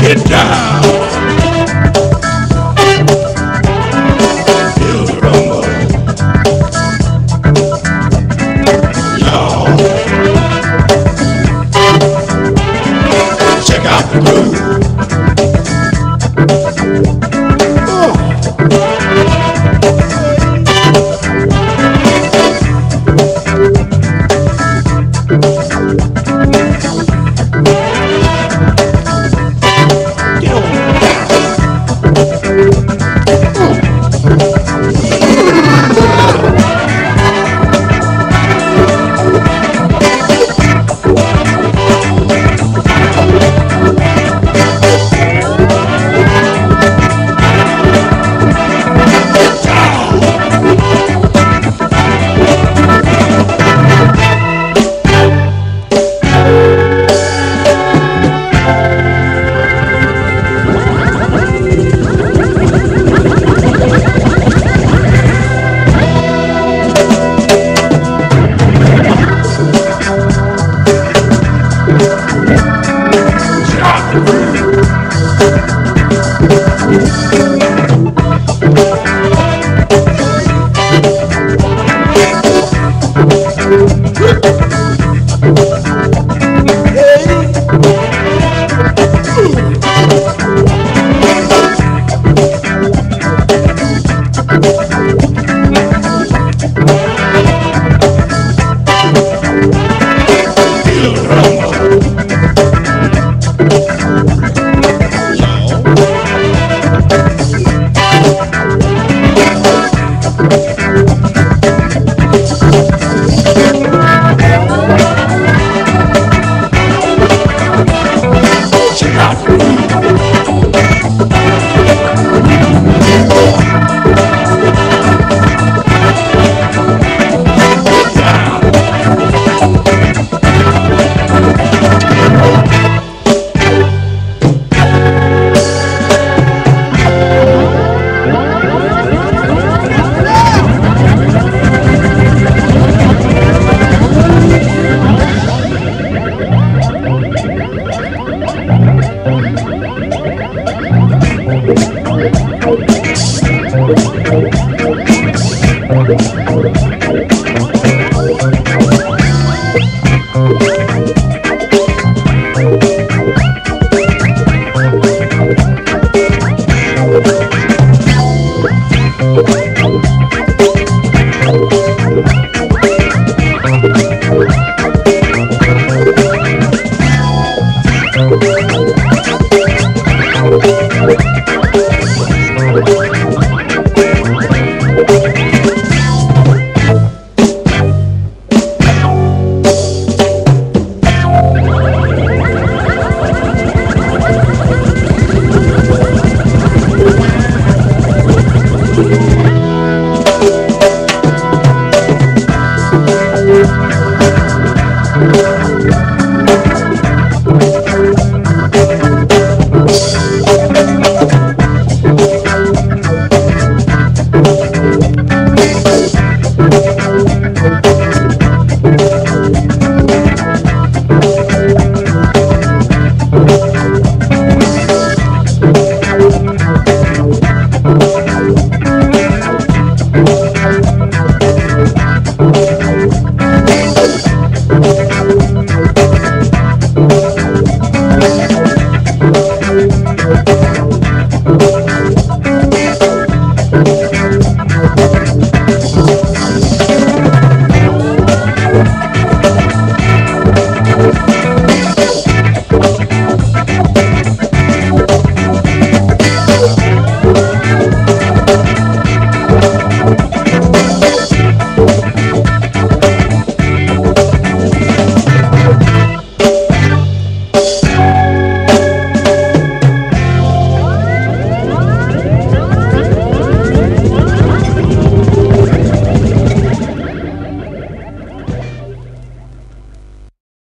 Get down. Feel the rumble. Y'all. Check out the groove. Roma. Thank